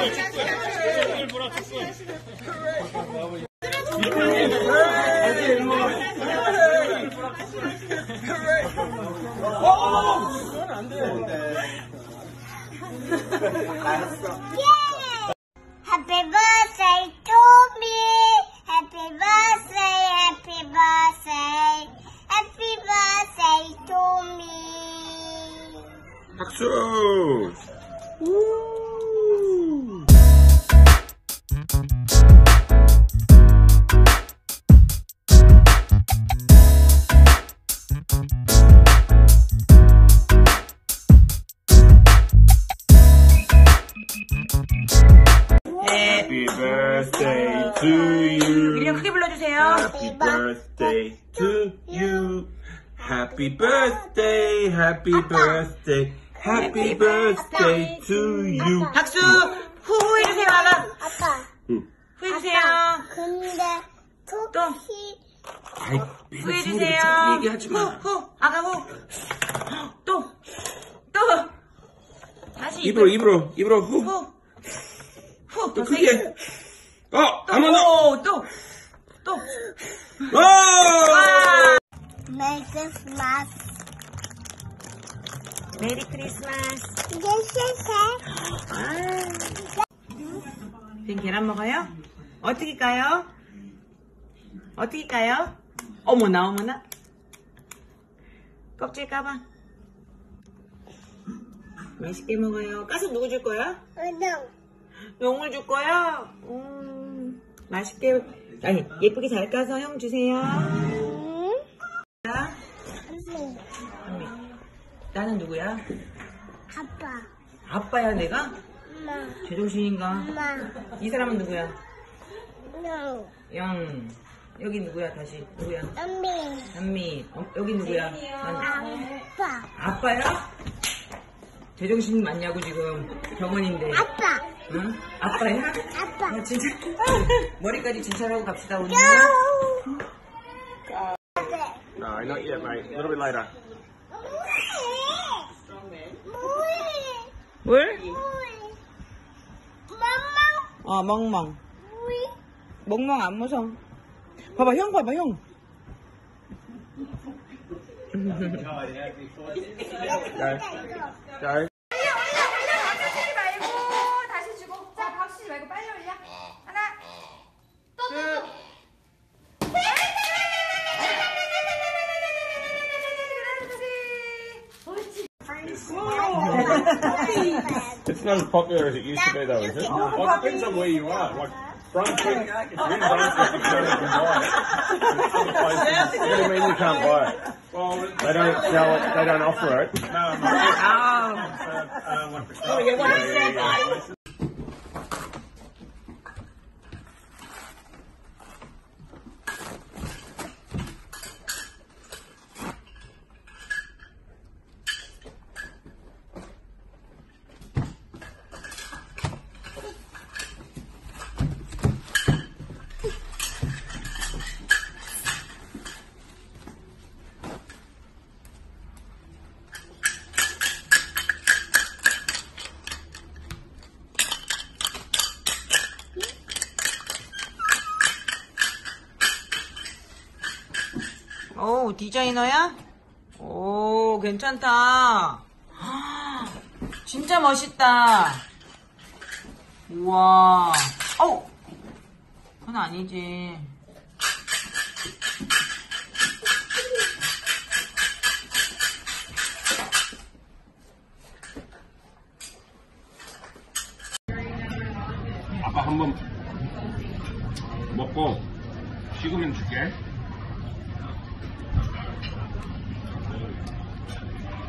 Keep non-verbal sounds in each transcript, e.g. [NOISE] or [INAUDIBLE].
Happy birthday to you. 이름 크게 불러주세요. Happy birthday to you. Happy birthday, happy birthday, happy birthday to you. 박수! 후 해주세요, 아가. 아빠, 후 해주세요. 근데 토끼 아이, 후 해주세요. 얘기하지 후, 마. 후. 아가 후. 또. 또. 다시. 입으로, 입으로, 입으로, 후. 후. 후. 또더 크게. 또. 와! Merry Christmas. Merry Christmas. 이게 실세. 빈 계란 먹어요? 어떻게 까요? 어떻게 까요? 어머나 어머나 껍질 까봐 맛있게 먹어요 까서 누구 줄 거야? 운동. 용을 줄 거야? 음, 맛있게 아니 예쁘게 잘 까서 형 주세요 응? 자, 선생님. 나는 누구야? 아빠. 아빠야 내가? 엄마. 제정신인가? 엄마. 이 사람은 누구야? No. 영 여기 누구야 다시 누구야? 엄미. 현미 어, 여기 누구야? 난 아빠. 아빠야? 제정신 맞냐고 지금 병원인데 아빠. 응? 아빠야? 아빠. 나 진짜 [LAUGHS] 머리까지 진찰하고 갑시다 오늘 No, not yet, mate. A little bit later. 뭘? 멍멍. 어 멍멍 멍멍 안 무서워 봐봐 형 봐봐 형 Go. Go. shit. it's not as popular as it used to be though, is it? Well, it depends on where you are. Like Brunswick, if you're in Brunswick, you can buy it. What do you mean you can't buy it? Well, they don't sell it, they don't offer it. No, no. Oh. Uh, uh, like the 디자이너야? 오 괜찮다 [GASPS] 진짜 멋있다 우와 어우 그건 아니지 아빠 한번 먹고 식으면 줄게.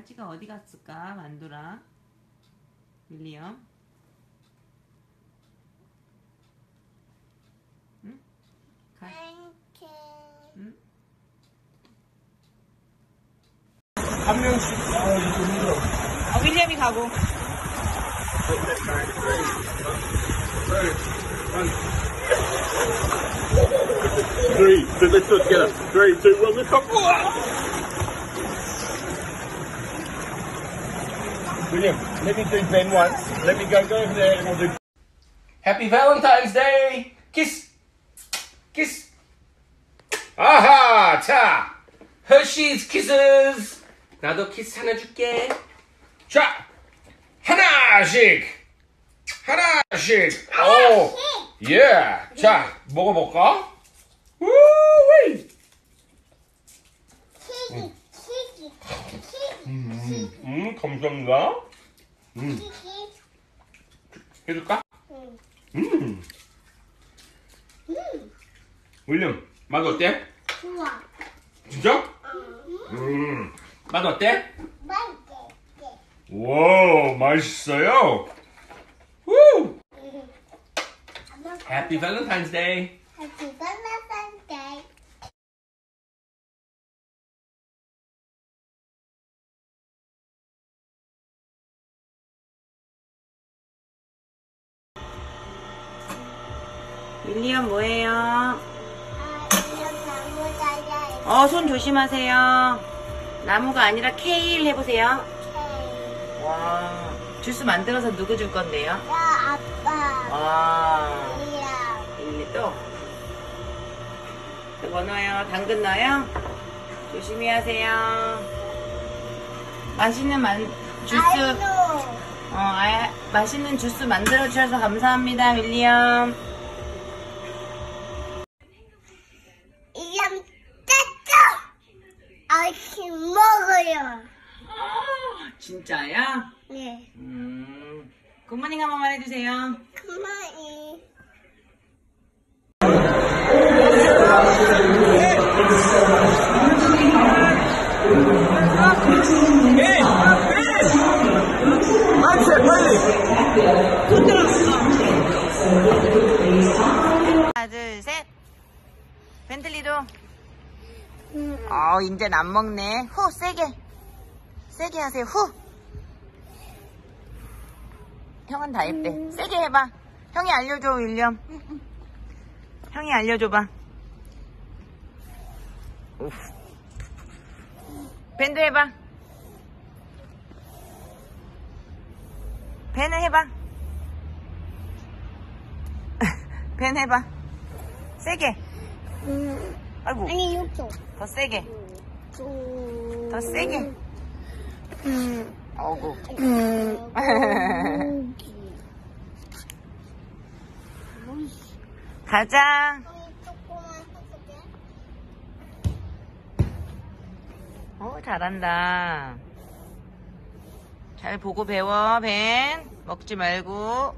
윌리가 어디 갔을까? 만두랑 윌리엄. 응? 가. 응? 한 명씩. 아, 이거 힘들어. 아, 윌리엄이 가고. Three, so let's do it together. Three, two, one, let's go. William, let me do Ben once. Let me go, go over there and we'll do. Happy Valentine's Day! Kiss! Kiss! 아하! 자! 허쉬즈 키스스! 나도 키스 하나 줄게. 자! 하나씩! 하나씩! 오! 예! 자, 먹어볼까? 우위! 키기, 키기, 키기, 음, 감사합니다. 키기. 해줄까? 응. 음. 윌리엄, 맛 어때? 좋아. 진짜? 음. 맛 어때? 맛있게. 와, 맛있어요. 우! Happy Valentine's Day. Happy Valentine's Day. 윌리엄 뭐예요? 아, 어, 손 조심하세요. 나무가 아니라 케일 해보세요. 이렇게. 와, 주스 만들어서 누구 줄 건데요? 야, 아빠. 와. 윌리 또. 또 뭐 넣어요? 당근 넣어요? 조심히 하세요. 맛있는 만, 주스, 아이고. 어, 아, 맛있는 주스 만들어주셔서 감사합니다, 윌리엄. 네. 음, 굿모닝 한 번만 해주세요. 그만이. 하나, 둘, 셋. 벤틀리도. 어, 이제는 안 먹네. 후, 세게. 세게 하세요, 후. 형은 다 했대. 세게 해봐. 형이 알려줘, 윌리엄. 형이 알려줘봐. 밴드 해봐. 밴을 해봐. [LAUGHS] 밴 해봐. 세게. 아이고, 아니, 이쪽. 더 세게. 좀. 더 세게. 음. 어구. 음. [LAUGHS] 섞어줘. 어, 잘한다. 잘 보고 배워, 벤. 먹지 말고.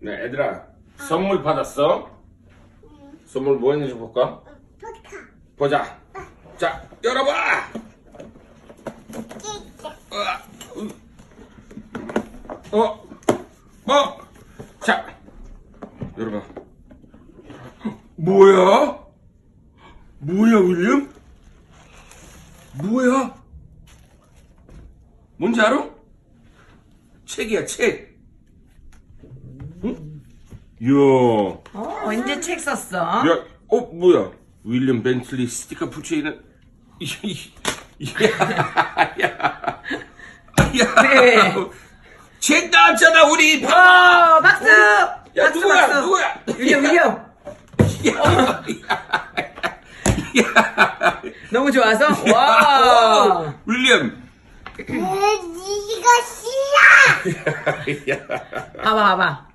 네, 얘들아. 선물 받았어. 선물 뭐 했는지 볼까? 보자. 자, 열어봐! 어, 어, 자, 열어봐. 뭐야? 뭐야, 윌리엄? 뭐야? 뭔지 알아? 책이야, 책. 응? 이야, 어, 언제 책 썼어? 야, 어, 뭐야? 윌리엄 벤틀리 스티커 붙여있는, [LAUGHS] 야, 야, 야. 네. 책 나왔잖아, 우리. 어, 박수! 야 박수, 누구야 박수. 누구야? 위려 위려. 야, 야, 너무 좋아서 와. 윌리엄. 이거 싫어. 봐봐 봐봐.